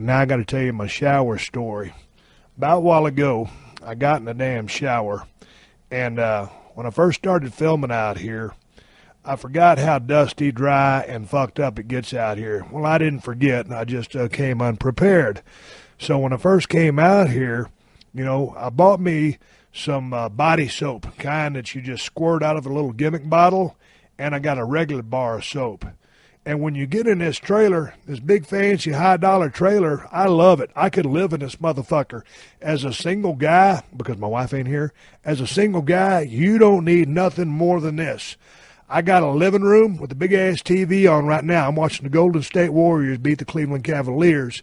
Now I got to tell you my shower story. About a while ago, I got in the damn shower, and uh, when I first started filming out here, I forgot how dusty, dry, and fucked up it gets out here. Well, I didn't forget. and I just uh, came unprepared. So when I first came out here, you know, I bought me some uh, body soap, kind that you just squirt out of a little gimmick bottle, and I got a regular bar of soap. And when you get in this trailer, this big fancy high dollar trailer, I love it. I could live in this motherfucker. As a single guy, because my wife ain't here, as a single guy, you don't need nothing more than this. I got a living room with a big ass TV on right now. I'm watching the Golden State Warriors beat the Cleveland Cavaliers.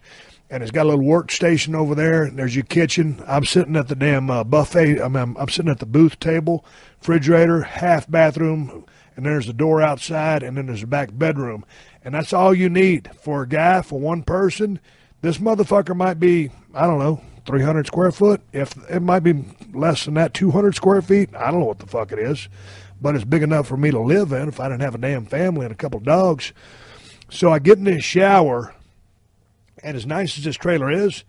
And it's got a little workstation over there. There's your kitchen. I'm sitting at the damn uh, buffet. I'm, I'm, I'm sitting at the booth table, refrigerator, half bathroom, and there's a door outside, and then there's a back bedroom. And that's all you need for a guy, for one person. This motherfucker might be, I don't know, 300 square foot. If it might be less than that, 200 square feet. I don't know what the fuck it is, but it's big enough for me to live in if I didn't have a damn family and a couple of dogs. So I get in this shower, and as nice as this trailer is,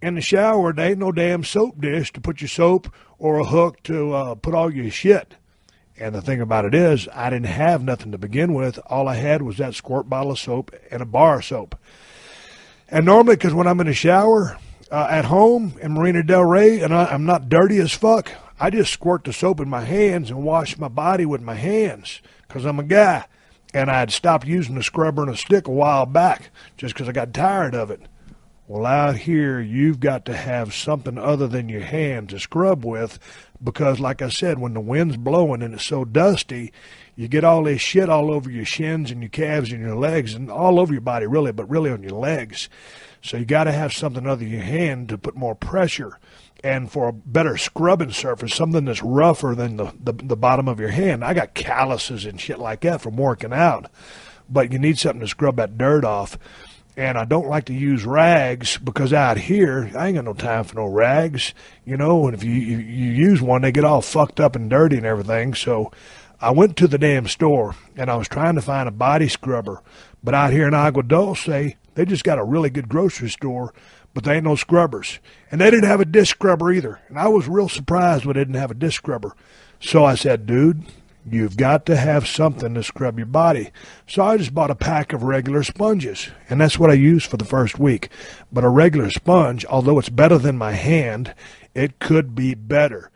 in the shower, there ain't no damn soap dish to put your soap or a hook to uh, put all your shit. And the thing about it is, I didn't have nothing to begin with. All I had was that squirt bottle of soap and a bar of soap. And normally, because when I'm in the shower uh, at home in Marina Del Rey and I, I'm not dirty as fuck, I just squirt the soap in my hands and wash my body with my hands because I'm a guy. And I had stopped using the scrubber and a stick a while back just because I got tired of it. Well, out here, you've got to have something other than your hand to scrub with because, like I said, when the wind's blowing and it's so dusty, you get all this shit all over your shins and your calves and your legs and all over your body, really, but really on your legs. So you got to have something other than your hand to put more pressure and for a better scrubbing surface, something that's rougher than the, the, the bottom of your hand. I got calluses and shit like that from working out, but you need something to scrub that dirt off and I don't like to use rags because out here I ain't got no time for no rags, you know. And if you, you you use one, they get all fucked up and dirty and everything. So I went to the damn store and I was trying to find a body scrubber, but out here in Agua Dulce, they just got a really good grocery store, but they ain't no scrubbers, and they didn't have a disc scrubber either. And I was real surprised when they didn't have a disc scrubber. So I said, dude, You've got to have something to scrub your body. So I just bought a pack of regular sponges, and that's what I used for the first week. But a regular sponge, although it's better than my hand, it could be better.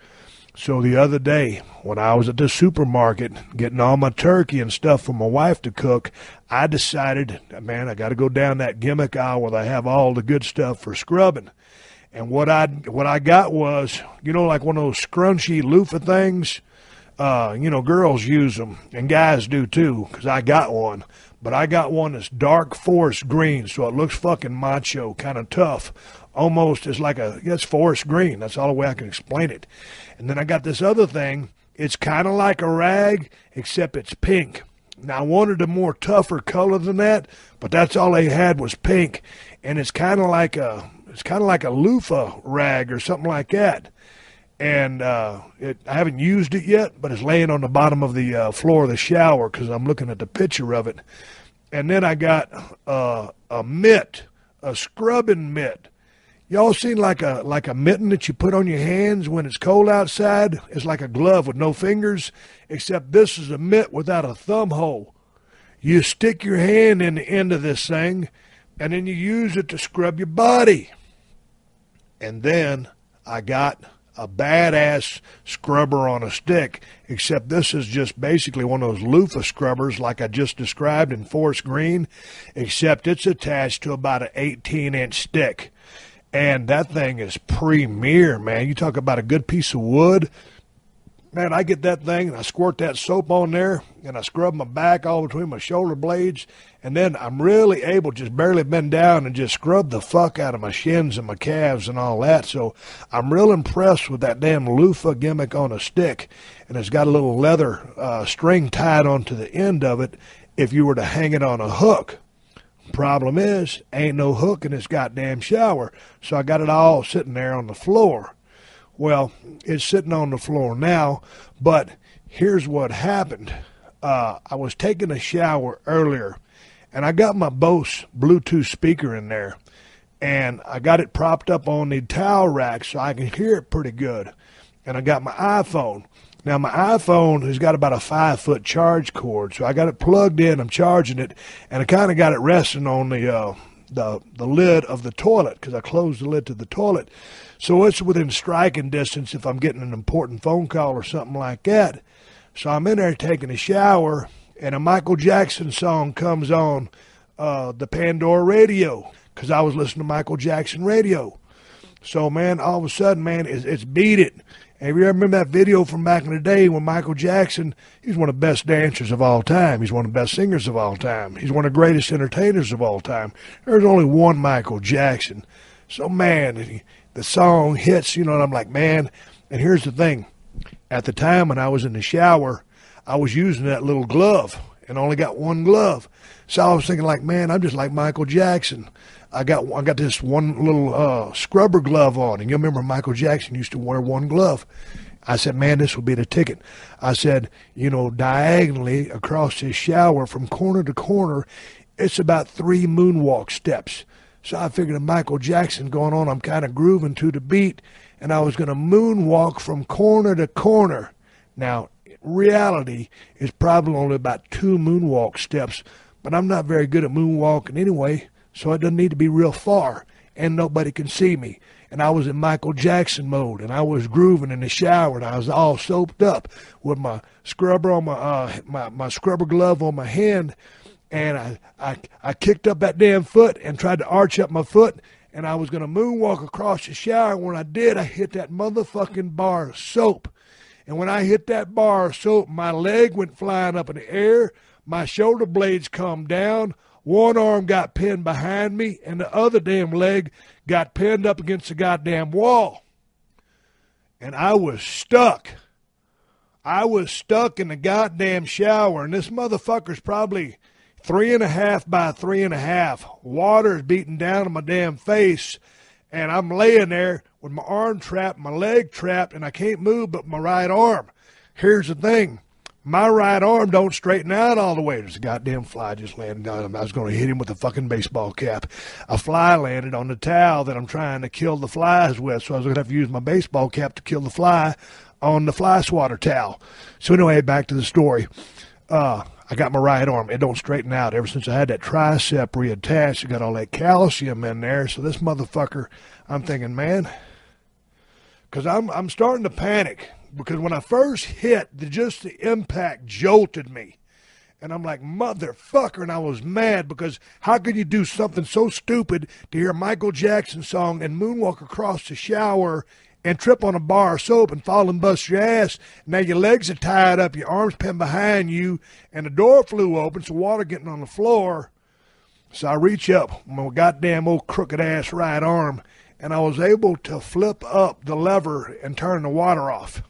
So the other day, when I was at the supermarket getting all my turkey and stuff for my wife to cook, I decided, man, I got to go down that gimmick aisle where they have all the good stuff for scrubbing. And what I what I got was, you know, like one of those scrunchy loofah things uh, you know, girls use them and guys do too, because I got one. But I got one that's dark forest green, so it looks fucking macho, kind of tough. Almost as like a, it's forest green. That's all the way I can explain it. And then I got this other thing. It's kind of like a rag, except it's pink. Now I wanted a more tougher color than that, but that's all they had was pink, and it's kind of like a, it's kind of like a loofah rag or something like that and uh, it, I haven't used it yet, but it's laying on the bottom of the uh, floor of the shower because I'm looking at the picture of it. And then I got uh, a mitt, a scrubbing mitt. Y'all seen like a like a mitten that you put on your hands when it's cold outside? It's like a glove with no fingers, except this is a mitt without a thumb hole. You stick your hand in the end of this thing, and then you use it to scrub your body. And then I got a badass scrubber on a stick, except this is just basically one of those loofah scrubbers like I just described in forest green, except it's attached to about an 18 inch stick. And that thing is premier, man. You talk about a good piece of wood man, I get that thing and I squirt that soap on there and I scrub my back all between my shoulder blades. And then I'm really able just barely bend down and just scrub the fuck out of my shins and my calves and all that. So I'm real impressed with that damn loofah gimmick on a stick. And it's got a little leather uh, string tied onto the end of it if you were to hang it on a hook. Problem is, ain't no hook in this goddamn shower. So I got it all sitting there on the floor. Well, it's sitting on the floor now, but here's what happened. Uh, I was taking a shower earlier, and I got my Bose Bluetooth speaker in there, and I got it propped up on the towel rack so I can hear it pretty good. And I got my iPhone. Now my iPhone has got about a five foot charge cord, so I got it plugged in. I'm charging it, and I kind of got it resting on the uh, the the lid of the toilet because I closed the lid to the toilet, so it's within striking distance if I'm getting an important phone call or something like that. So I'm in there taking a shower, and a Michael Jackson song comes on uh, the Pandora radio because I was listening to Michael Jackson radio. So man, all of a sudden, man, it's, it's beat it. And if you remember that video from back in the day when Michael Jackson, he's one of the best dancers of all time. He's one of the best singers of all time. He's one of the greatest entertainers of all time. There's only one Michael Jackson. So man, the song hits, you know, and I'm like, man. And here's the thing: at the time when I was in the shower, I was using that little glove and only got one glove. So I was thinking, like, man, I'm just like Michael Jackson. I got I got this one little uh, scrubber glove on, and you remember Michael Jackson used to wear one glove. I said, man, this will be the ticket. I said, you know, diagonally across his shower from corner to corner, it's about three moonwalk steps. So I figured a Michael Jackson going on, I'm kind of grooving to the beat, and I was going to moonwalk from corner to corner. Now, reality is probably only about two moonwalk steps, but I'm not very good at moonwalking anyway so it doesn't need to be real far, and nobody can see me. And I was in Michael Jackson mode, and I was grooving in the shower, and I was all soaped up with my scrubber on my uh, my my scrubber glove on my hand, and I I I kicked up that damn foot and tried to arch up my foot, and I was gonna moonwalk across the shower. When I did, I hit that motherfucking bar of soap. And when I hit that bar soap, my leg went flying up in the air. My shoulder blades come down. One arm got pinned behind me, and the other damn leg got pinned up against the goddamn wall. And I was stuck. I was stuck in the goddamn shower, and this motherfucker's probably three and a half by three and a half. Water's beating down on my damn face, and I'm laying there with my arm trapped, my leg trapped, and I can't move but my right arm. Here's the thing my right arm don't straighten out all the way. There's a goddamn fly just landed on him. I was going to hit him with a fucking baseball cap. A fly landed on the towel that I'm trying to kill the flies with, so I was going to have to use my baseball cap to kill the fly on the fly swatter towel. So anyway, back to the story. Uh, I got my right arm. It don't straighten out. Ever since I had that tricep reattached, I got all that calcium in there. So this motherfucker, I'm thinking, man, because I'm I'm starting to panic because when I first hit, the, just the impact jolted me. And I'm like, motherfucker. And I was mad because how could you do something so stupid to hear Michael Jackson song and moonwalk across the shower and trip on a bar of soap and fall and bust your ass? Now your legs are tied up, your arms pinned behind you, and the door flew open, so water getting on the floor. So I reach up my goddamn old crooked ass right arm, and I was able to flip up the lever and turn the water off.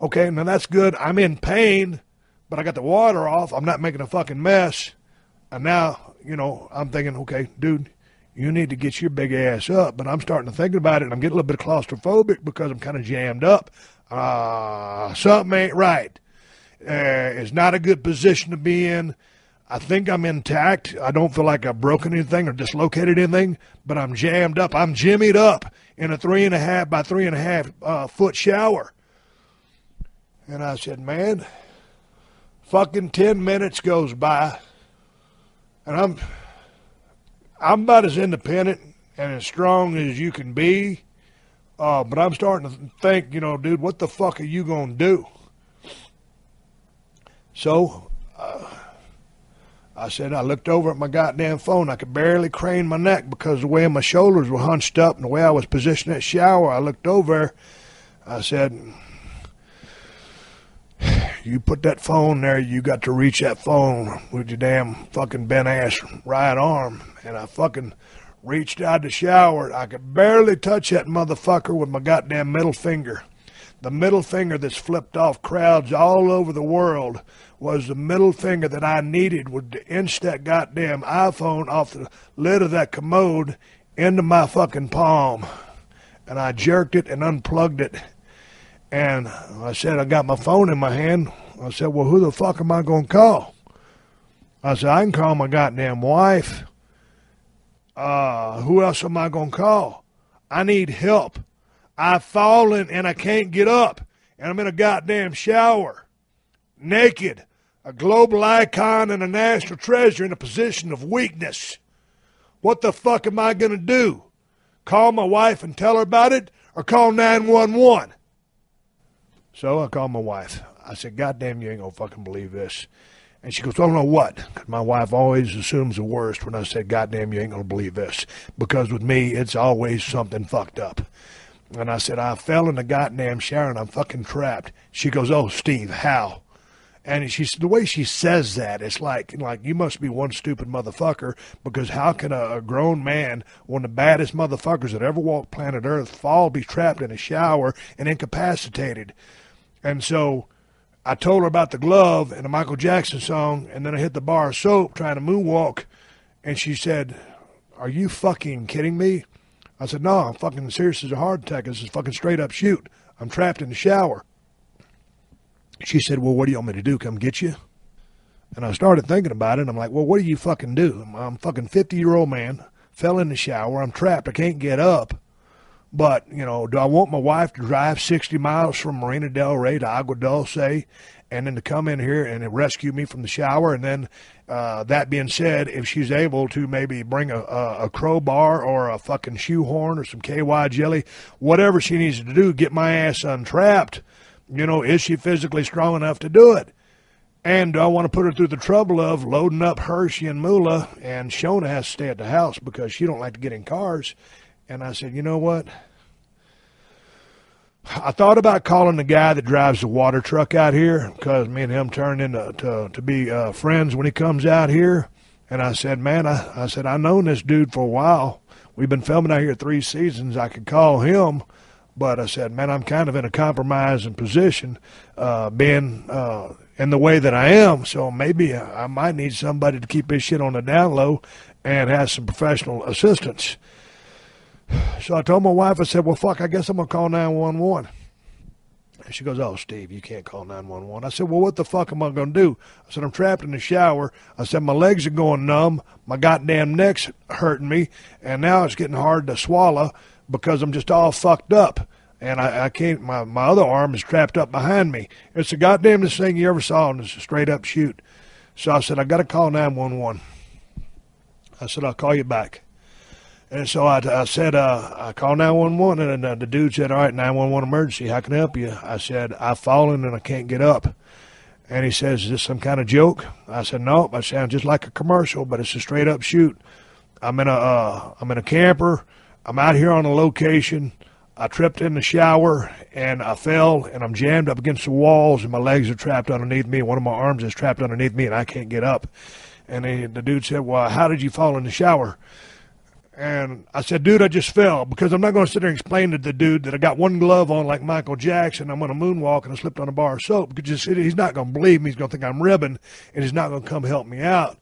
Okay, now that's good. I'm in pain, but I got the water off. I'm not making a fucking mess. And now, you know, I'm thinking, okay, dude, you need to get your big ass up. But I'm starting to think about it, and I'm getting a little bit claustrophobic because I'm kind of jammed up. Uh, something ain't right. Uh, it's not a good position to be in. I think I'm intact. I don't feel like I've broken anything or dislocated anything, but I'm jammed up. I'm jimmied up in a three and a half by three and a half uh, foot shower. And I said, man, fucking 10 minutes goes by and I'm I'm about as independent and as strong as you can be. Uh, but I'm starting to think, you know, dude, what the fuck are you going to do? So uh, I said, I looked over at my goddamn phone. I could barely crane my neck because the way my shoulders were hunched up and the way I was positioned at shower. I looked over. I said, you put that phone there, you got to reach that phone with your damn fucking bent ass right arm. And I fucking reached out to shower. I could barely touch that motherfucker with my goddamn middle finger. The middle finger that's flipped off crowds all over the world was the middle finger that I needed would to inch that goddamn iPhone off the lid of that commode into my fucking palm. And I jerked it and unplugged it and I said, I got my phone in my hand. I said, well, who the fuck am I going to call? I said, I can call my goddamn wife. Uh, who else am I going to call? I need help. I've fallen and I can't get up, and I'm in a goddamn shower, naked, a global icon and a national treasure in a position of weakness. What the fuck am I going to do? Call my wife and tell her about it, or call 911? So I called my wife. I said, God damn, you ain't to fucking believe this. And she goes, I don't know what. Cause my wife always assumes the worst when I say, God damn, you ain't to believe this. Because with me, it's always something fucked up. And I said, I fell in the goddamn shower and I'm fucking trapped. She goes, Oh, Steve, how? And she's the way she says that, it's like like you must be one stupid motherfucker because how can a, a grown man, one of the baddest motherfuckers that ever walked planet Earth, fall, be trapped in a shower and incapacitated? And so I told her about the glove and the Michael Jackson song, and then I hit the bar of soap trying to moonwalk, and she said, "Are you fucking kidding me?" I said, "No, I'm fucking serious as a heart attack. This is fucking straight up shoot. I'm trapped in the shower." She said, Well, what do you want me to do? Come get you? And I started thinking about it. I'm like, Well, what do you fucking do? I'm a fucking 50 year old man, fell in the shower. I'm trapped. I can't get up. But, you know, do I want my wife to drive 60 miles from Marina Del Rey to Agua Dulce and then to come in here and rescue me from the shower? And then, uh, that being said, if she's able to maybe bring a, a, a crowbar or a fucking shoehorn or some KY jelly, whatever she needs to do, get my ass untrapped you know, is she physically strong enough to do it? And do I want to put her through the trouble of loading up Hershey and Mula and Shona has to stay at the house because she don't like to get in cars? And I said, you know what? I thought about calling the guy that drives the water truck out here because me and him turned into to, to be uh, friends when he comes out here. And I said, man, I, I said, I've known this dude for a while. We've been filming out here three seasons. I could call him but I said, man, I'm kind of in a compromising position, uh, being uh, in the way that I am. So maybe I might need somebody to keep this shit on the down low and have some professional assistance. So I told my wife, I said, well, fuck, I guess I'm going to call 911. And she goes, oh, Steve, you can't call 911. I said, well, what the fuck am I going to do? I said, I'm trapped in the shower. I said, my legs are going numb. My goddamn neck's hurting me. And now it's getting hard to swallow because I'm just all fucked up and I, I can't. My my other arm is trapped up behind me. It's the goddamnest thing you ever saw, and it's a straight up shoot. So I said, I got to call nine one one. I said, I'll call you back. And so I, I said, uh, I called 911, and uh, the dude said, All right, 911 emergency. How can I help you? I said, I've fallen and I can't get up. And he says, Is this some kind of joke? I said, Nope. I sound just like a commercial, but it's a straight up shoot. I'm in a, uh, I'm in a camper. I'm out here on a location. I tripped in the shower and I fell and I'm jammed up against the walls and my legs are trapped underneath me. One of my arms is trapped underneath me and I can't get up. And he, the dude said, Well, how did you fall in the shower? And I said, Dude, I just fell because I'm not going to sit there and explain to the dude that I got one glove on like Michael Jackson. I'm going to moonwalk and I slipped on a bar of soap because he's not going to believe me. He's going to think I'm ribbing and he's not going to come help me out.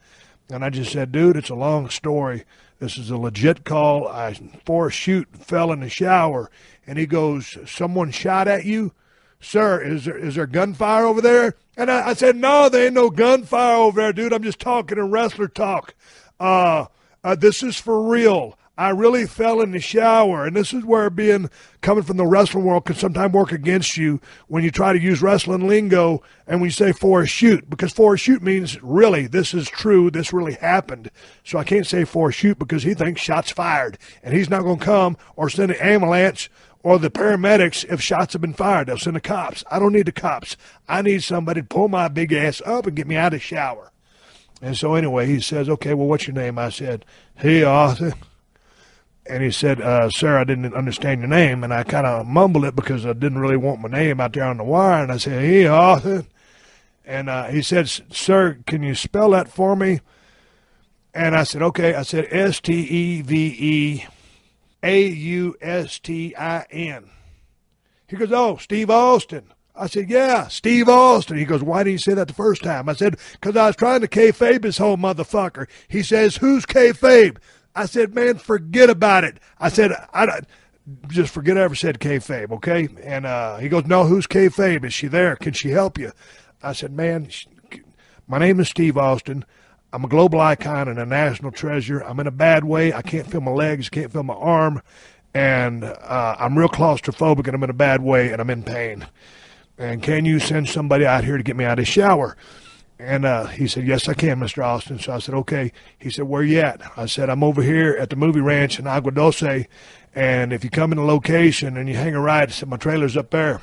And I just said, Dude, it's a long story. This is a legit call. I for shoot fell in the shower, and he goes, "Someone shot at you, sir? Is there is there gunfire over there?" And I, I said, "No, there ain't no gunfire over there, dude. I'm just talking in wrestler talk. Uh, uh, this is for real. I really fell in the shower, and this is where being coming from the wrestling world can sometimes work against you when you try to use wrestling lingo and when you say for a shoot, because for a shoot means really this is true, this really happened. So I can't say for a shoot because he thinks shots fired, and he's not going to come or send an ambulance or the paramedics if shots have been fired. They'll send the cops. I don't need the cops. I need somebody to pull my big ass up and get me out of the shower. And so anyway, he says, "Okay, well, what's your name?" I said, "Hey, Arthur." And he said, uh, "Sir, I didn't understand your name," and I kind of mumbled it because I didn't really want my name out there on the wire. And I said, "Hey, Arthur," and uh, he said, "Sir, can you spell that for me?" And I said, "Okay." I said, "S T E V E A U S T I N." He goes, "Oh, Steve Austin." I said, yeah, Steve Austin. He goes, why didn't you say that the first time? I said, because I was trying to kayfabe his whole motherfucker. He says, who's kayfabe? I said, man, forget about it. I said, I just forget I ever said kayfabe, okay? And uh, he goes, no, who's kayfabe? Is she there? Can she help you? I said, man, my name is Steve Austin. I'm a global icon and a national treasure. I'm in a bad way. I can't feel my legs, can't feel my arm, and uh, I'm real claustrophobic and I'm in a bad way and I'm in pain. And can you send somebody out here to get me out of the shower? And uh, he said, Yes, I can, Mr. Austin. So I said, Okay. He said, Where you at? I said, I'm over here at the movie ranch in Agua Dulce. And if you come in the location and you hang a right, I said, My trailer's up there.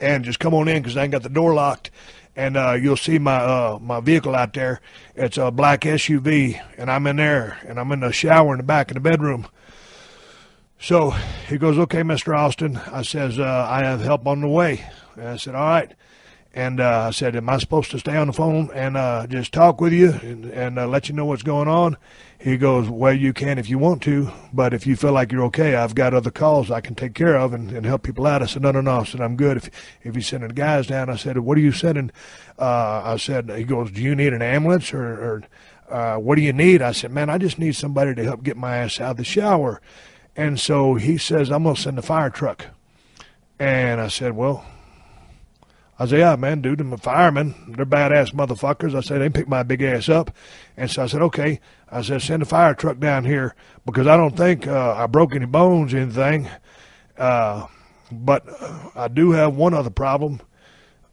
And just come on in because I ain't got the door locked. And uh, you'll see my uh, my vehicle out there. It's a black SUV, and I'm in there, and I'm in the shower in the back of the bedroom. So he goes, "Okay, Mr. Austin." I says, uh, "I have help on the way." And I said, "All right." And uh, I said, "Am I supposed to stay on the phone and uh, just talk with you and, and uh, let you know what's going on?" He goes, "Well, you can if you want to, but if you feel like you're okay, I've got other calls I can take care of and, and help people out." I said, "No, no, no." I said, "I'm good. If if you're sending guys down," I said, "What are you sending?" Uh, I said, "He goes, do you need an ambulance or?" or uh, what do you need? I said, man, I just need somebody to help get my ass out of the shower. And so he says, I'm going to send a fire truck. And I said, well, I said, yeah, man, dude, I'm a fireman. They're badass motherfuckers. I said, they pick my big ass up. And so I said, okay. I said, send a fire truck down here because I don't think uh, I broke any bones or anything. Uh, but I do have one other problem.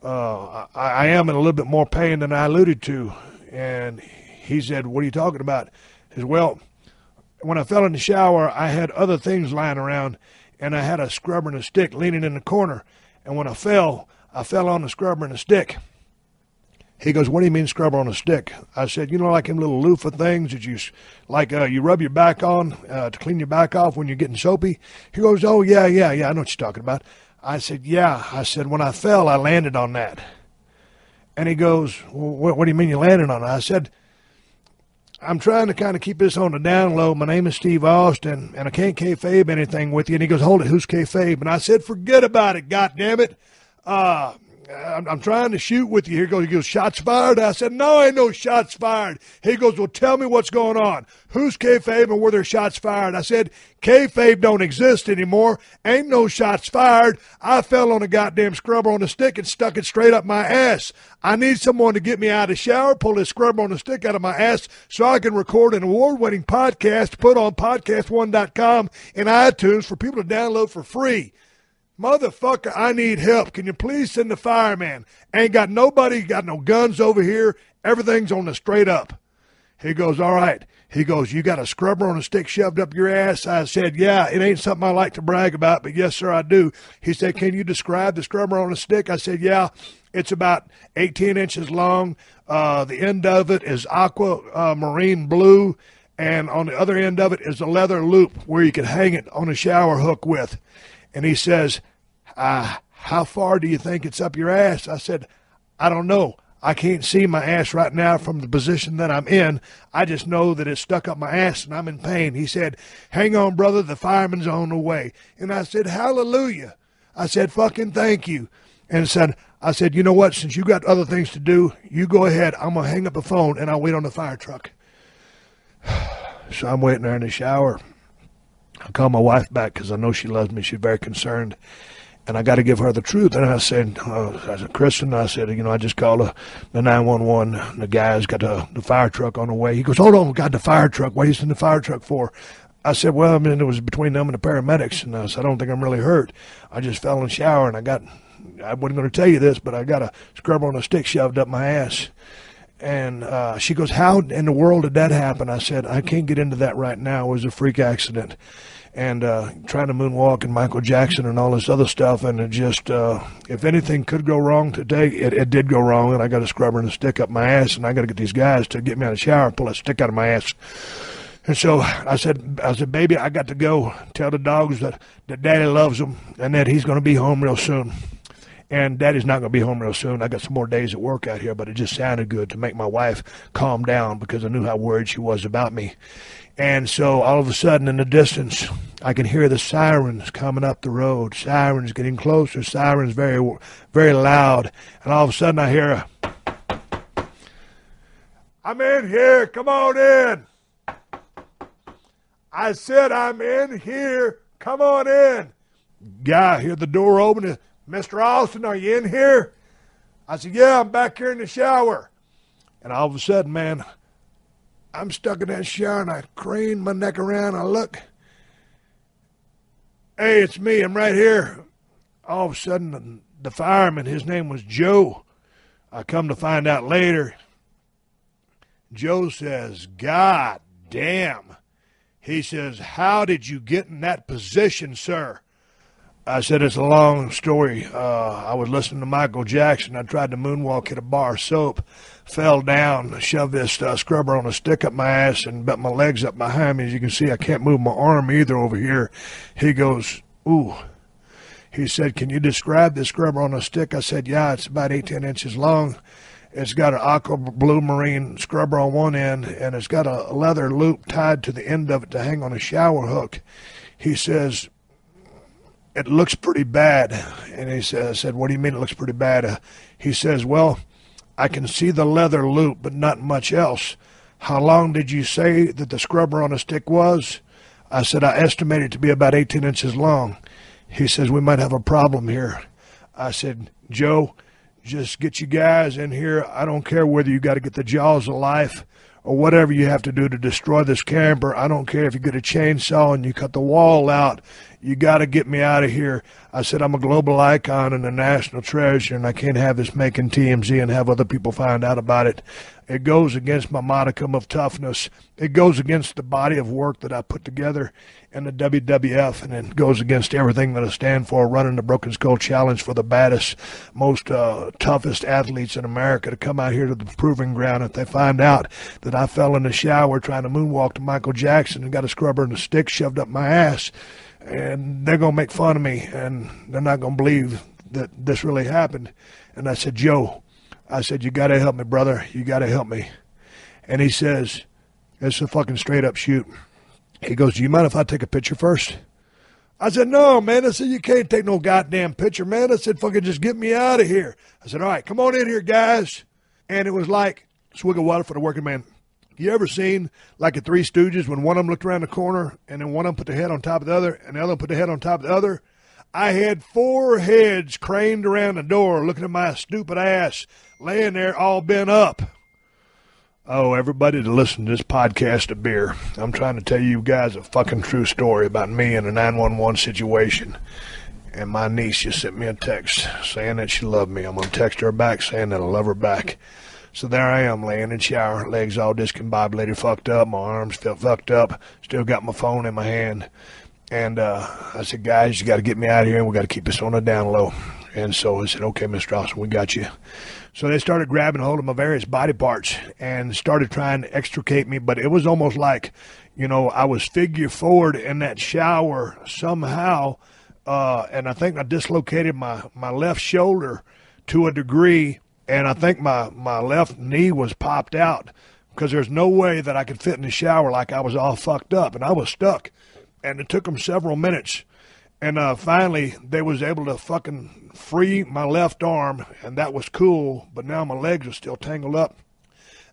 Uh, I, I am in a little bit more pain than I alluded to. And he said, what are you talking about? He said, well, when I fell in the shower, I had other things lying around, and I had a scrubber and a stick leaning in the corner. And when I fell, I fell on a scrubber and a stick. He goes, "What do you mean scrubber on a stick?" I said, "You know, like them little loofah things that you like uh, you rub your back on uh, to clean your back off when you're getting soapy." He goes, "Oh yeah, yeah, yeah, I know what you're talking about." I said, "Yeah." I said, "When I fell, I landed on that." And he goes, well, "What do you mean you landed on it?" I said, I'm trying to kind of keep this on the down low. My name is Steve Austin, and I can't kayfabe anything with you. And he goes, hold it, who's kayfabe? And I said, forget about it, God damn it. Uh, I'm, I'm, trying to shoot with you. Here goes, he goes, shots fired? I said, no, ain't no shots fired. He goes, well, tell me what's going on. Who's kayfabe and were there shots fired? I said, kayfabe don't exist anymore. Ain't no shots fired. I fell on a goddamn scrubber on a stick and stuck it straight up my ass. I need someone to get me out of the shower, pull this scrubber on a stick out of my ass so I can record an award-winning podcast, put on podcast1.com and iTunes for people to download for free. Motherfucker, I need help. Can you please send the fireman? Ain't got nobody, got no guns over here. Everything's on the straight up. He goes, All right. He goes, You got a scrubber on a stick shoved up your ass? I said, Yeah, it ain't something I like to brag about, but yes, sir, I do. He said, Can you describe the scrubber on a stick? I said, Yeah, it's about 18 inches long. Uh, the end of it is aqua uh, marine blue, and on the other end of it is a leather loop where you can hang it on a shower hook with. And he says, uh, How far do you think it's up your ass? I said, I don't know. I can't see my ass right now from the position that I'm in. I just know that it's stuck up my ass and I'm in pain. He said, Hang on, brother, the fireman's on the way. And I said, Hallelujah. I said, Fucking thank you. And said, I said, You know what? Since you got other things to do, you go ahead. I'm going to hang up the phone and I'll wait on the fire truck. so I'm waiting there in the shower. I call my wife back because I know she loves me. She's very concerned. And I got to give her the truth. And I said, uh, I said, Kristin, I said, you know, I just called the, the 911. The guy's got the, the fire truck on the way. He goes, hold on, got the fire truck. What are you sending the fire truck for? I said, well, I mean, it was between them and the paramedics. And I said, I don't think I'm really hurt. I just fell in the shower and I got, I wasn't going to tell you this, but I got a scrubber on a stick shoved up my ass. And uh, she goes, How in the world did that happen? I said, I can't get into that right now. It was a freak accident. And uh, trying to moonwalk and Michael Jackson and all this other stuff. And it just, uh, if anything could go wrong today, it, it did go wrong. And I got a scrubber and a stick up my ass. And I got to get these guys to get me out of the shower and pull that stick out of my ass. And so I said, I said, baby, I got to go tell the dogs that, that daddy loves them and that he's going to be home real soon. And daddy's not going to be home real soon. I got some more days at work out here, but it just sounded good to make my wife calm down because I knew how worried she was about me. And so all of a sudden in the distance, I can hear the sirens coming up the road. Sirens getting closer. Sirens very, very loud. And all of a sudden I hear I'm in here. Come on in. I said, I'm in here. Come on in. Guy, hear the door open. Mr. Austin, are you in here? I said, Yeah, I'm back here in the shower. And all of a sudden, man, I'm stuck in that shower and I crane my neck around. I look. Hey, it's me. I'm right here. All of a sudden, the fireman, his name was Joe. I come to find out later. Joe says, God damn. He says, How did you get in that position, sir? I said, It's a long story. Uh, I was listening to Michael Jackson. I tried to moonwalk at a bar of soap, fell down, shoved this uh, scrubber on a stick up my ass, and bent my legs up behind me. As you can see, I can't move my arm either over here. He goes, Ooh. He said, Can you describe this scrubber on a stick? I said, Yeah, it's about 18 inches long. It's got an aqua blue marine scrubber on one end, and it's got a leather loop tied to the end of it to hang on a shower hook. He says, It looks pretty bad. And he said, I said, What do you mean it looks pretty bad? Uh, he says, Well, I can see the leather loop, but not much else. How long did you say that the scrubber on a stick was? I said, I estimate it to be about 18 inches long. He says, We might have a problem here. I said, Joe, just get you guys in here. I don't care whether you got to get the jaws of life or whatever you have to do to destroy this camper. I don't care if you get a chainsaw and you cut the wall out. You got to get me out of here. I said, I'm a global icon and a national treasure, and I can't have this making TMZ and have other people find out about it. It goes against my modicum of toughness. It goes against the body of work that I put together in the WWF, and it goes against everything that I stand for, running the Broken Skull Challenge for the baddest, most uh, toughest athletes in America to come out here to the proving ground. If they find out that I fell in the shower trying to moonwalk to Michael Jackson and got a scrubber and a stick shoved up my ass, and they're going to make fun of me, and they're not going to believe that this really happened. And I said, Joe, I said, You got to help me, brother. You got to help me. And he says, It's a fucking straight up shoot. He goes, Do you mind if I take a picture first? I said, No, man. I said, You can't take no goddamn picture, man. I said, Fucking just get me out of here. I said, All right, come on in here, guys. And it was like swig of water for the working man. You ever seen like a Three Stooges when one of them looked around the corner and then one of them put their head on top of the other and the other put their head on top of the other? I had four heads craned around the door looking at my stupid ass laying there all bent up. Oh, everybody to listen to this podcast of beer. I'm trying to tell you guys a fucking true story about me in a 911 situation. And my niece just sent me a text saying that she loved me. I'm going to text her back saying that I love her back. So there I am, laying in shower, legs all discombobulated, fucked up, my arms felt fucked up, still got my phone in my hand. And uh, I said, guys, you got to get me out of here, and we got to keep this on the down low. And so I said, okay, Mr. Austin, we got you. So they started grabbing hold of my various body parts and started trying to extricate me, but it was almost like, you know, I was figure forward in that shower somehow, uh, and I think I dislocated my, my left shoulder to a degree, and I think my, my left knee was popped out because there's no way that I could fit in the shower like I was all fucked up, and I was stuck. And it took them several minutes. And uh, finally they was able to fucking free my left arm and that was cool but now my legs are still tangled up.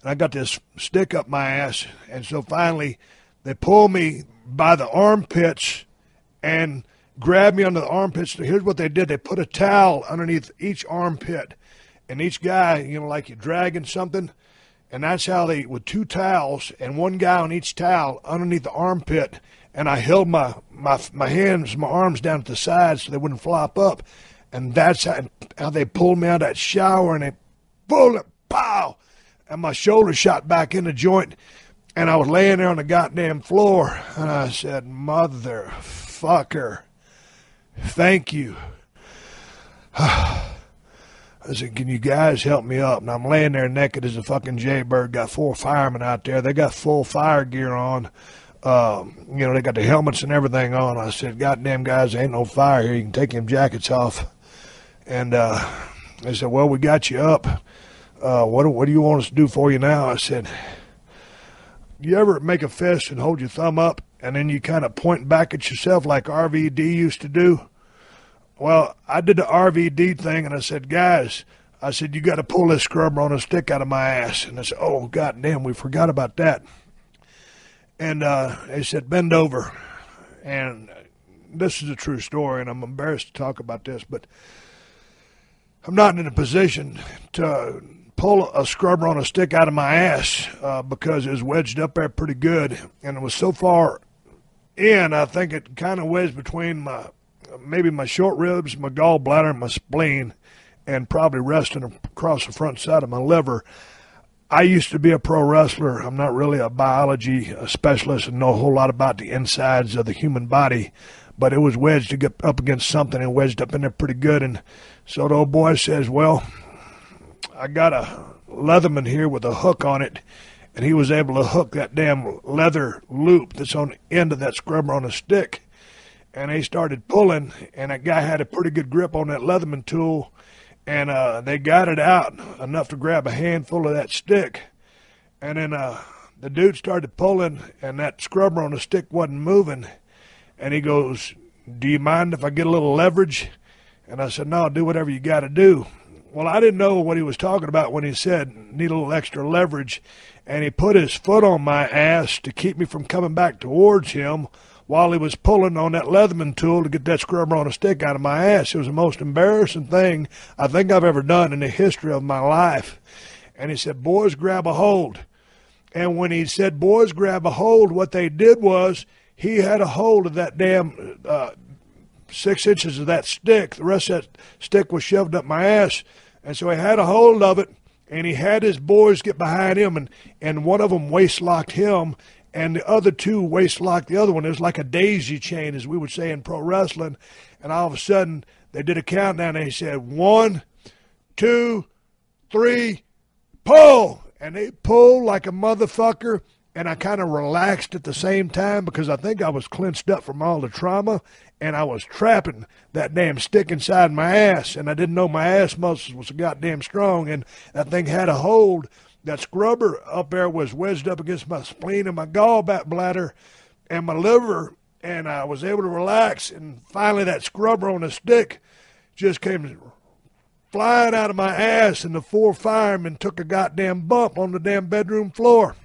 And i got this stick up my ass and so finally they pulled me by the armpits and grabbed me under the armpits. Here's what they did. They put a towel underneath each armpit and each guy you know like you're dragging something and that's how they with two towels and one guy on each towel underneath the armpit and I held my, my, my hands, my arms down at the sides so they wouldn't flop up. And that's how, how they pulled me out of that shower and they pulled it, pow! And my shoulder shot back in the joint. And I was laying there on the goddamn floor. And I said, Motherfucker, thank you. I said, Can you guys help me up? And I'm laying there naked as a fucking jaybird. Got four firemen out there. They got full fire gear on uh, you know, they got the helmets and everything on. I said, goddamn guys, there ain't no fire here. You can take them jackets off. And uh, they said, well, we got you up. Uh, what, what do you want us to do for you now? I said, you ever make a fist and hold your thumb up and then you kind of point back at yourself like RVD used to do? Well, I did the RVD thing and I said, guys, I said, you got to pull this scrubber on a stick out of my ass. And I said, oh, goddamn, we forgot about that and uh, they said, "Bend over." And this is a true story, and I'm embarrassed to talk about this, but I'm not in a position to pull a scrubber on a stick out of my ass uh, because it was wedged up there pretty good, and it was so far in, I think it kind of wedged between my maybe my short ribs, my gallbladder, my spleen, and probably resting across the front side of my liver. I used to be a pro wrestler. I'm not really a biology uh, specialist and know a whole lot about the insides of the human body, but it was wedged to get up against something and wedged up in there pretty good. And so the old boy says, Well, I got a Leatherman here with a hook on it, and he was able to hook that damn leather loop that's on the end of that scrubber on a stick. And they started pulling, and that guy had a pretty good grip on that Leatherman tool and uh, they got it out enough to grab a handful of that stick. And then uh, the dude started pulling, and that scrubber on the stick wasn't moving. And he goes, Do you mind if I get a little leverage? And I said, No, do whatever you got to do. Well, I didn't know what he was talking about when he said, Need a little extra leverage. And he put his foot on my ass to keep me from coming back towards him while he was pulling on that Leatherman tool to get that scrubber on a stick out of my ass. It was the most embarrassing thing I think I've ever done in the history of my life. And he said, Boys, grab a hold. And when he said, Boys, grab a hold, what they did was he had a hold of that damn uh, six inches of that stick. The rest of that stick was shoved up my ass. And so he had a hold of it and he had his boys get behind him, and, and one of them waist locked him, and the other two waist locked the other one. It was like a daisy chain, as we would say in pro wrestling. And all of a sudden, they did a countdown. And they said, one, two, three, pull. And they pulled like a motherfucker. And I kind of relaxed at the same time because I think I was clenched up from all the trauma and I was trapping that damn stick inside my ass. And I didn't know my ass muscles was goddamn strong. And that thing had a hold that scrubber up there was wedged up against my spleen and my gallbladder and my liver, and I was able to relax. And finally, that scrubber on the stick just came flying out of my ass, and the four firemen took a goddamn bump on the damn bedroom floor.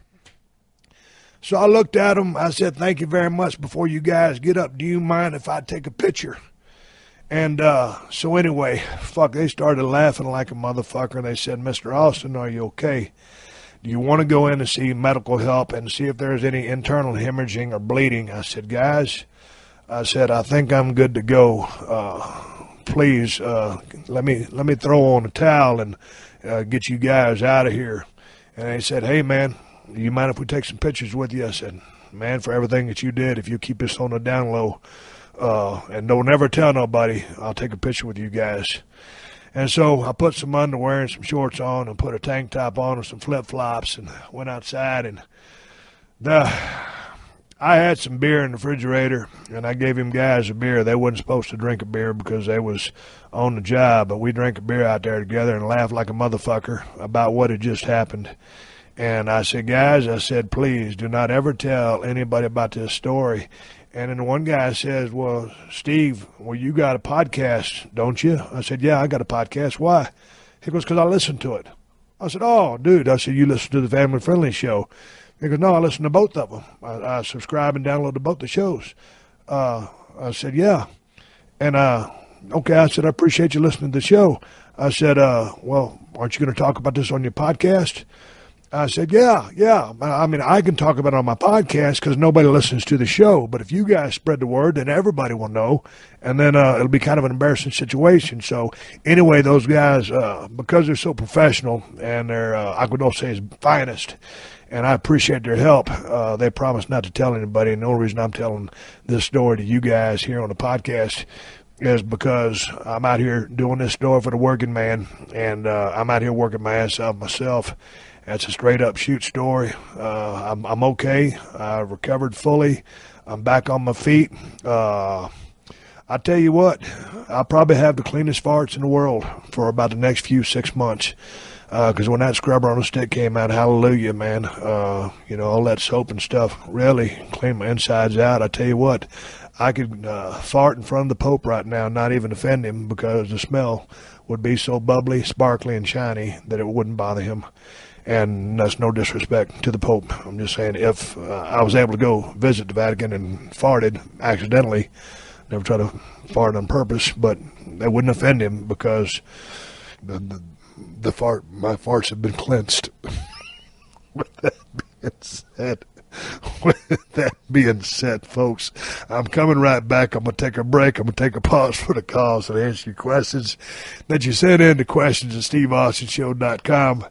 So I looked at them. I said, Thank you very much. Before you guys get up, do you mind if I take a picture? And uh, so anyway, fuck, they started laughing like a motherfucker. And they said, Mr. Austin, are you okay? Do you want to go in and see medical help and see if there's any internal hemorrhaging or bleeding? I said, guys, I said, I think I'm good to go. Uh, please, uh, let me let me throw on a towel and uh, get you guys out of here. And they said, hey, man, do you mind if we take some pictures with you? I said, man, for everything that you did, if you keep this on the down low, uh, and don't ever tell nobody. I'll take a picture with you guys. And so I put some underwear and some shorts on and put a tank top on and some flip flops and went outside and the I had some beer in the refrigerator and I gave him guys a beer. They wasn't supposed to drink a beer because they was on the job, but we drank a beer out there together and laughed like a motherfucker about what had just happened. And I said, guys, I said, please do not ever tell anybody about this story. And then one guy says, Well, Steve, well, you got a podcast, don't you? I said, Yeah, I got a podcast. Why? He goes, Because I listen to it. I said, Oh, dude. I said, You listen to the Family Friendly Show. He goes, No, I listen to both of them. I, I subscribe and download to both the shows. Uh, I said, Yeah. And, uh, okay, I said, I appreciate you listening to the show. I said, uh, Well, aren't you going to talk about this on your podcast? I said, yeah, yeah. I mean, I can talk about it on my podcast because nobody listens to the show. But if you guys spread the word, then everybody will know. And then uh, it'll be kind of an embarrassing situation. So, anyway, those guys, uh, because they're so professional and they're uh, Agua Dulce's finest, and I appreciate their help, uh, they promised not to tell anybody. And the only reason I'm telling this story to you guys here on the podcast is because I'm out here doing this story for the working man, and uh, I'm out here working my ass off myself that's a straight up shoot story. Uh, I'm, I'm okay. I recovered fully. I'm back on my feet. Uh, I tell you what, I'll probably have the cleanest farts in the world for about the next few six months. Because uh, when that scrubber on the stick came out, hallelujah, man. Uh, you know, all that soap and stuff really cleaned my insides out. I tell you what, I could uh, fart in front of the Pope right now and not even offend him because the smell would be so bubbly, sparkly, and shiny that it wouldn't bother him and that's no disrespect to the Pope. I'm just saying if uh, I was able to go visit the Vatican and farted accidentally, never try to fart on purpose, but that wouldn't offend him because the, the, the fart, my farts have been cleansed. With that being said, with that being said, folks, I'm coming right back. I'm going to take a break. I'm going to take a pause for the calls and answer your questions that you sent in to questions at steveaustinshow.com.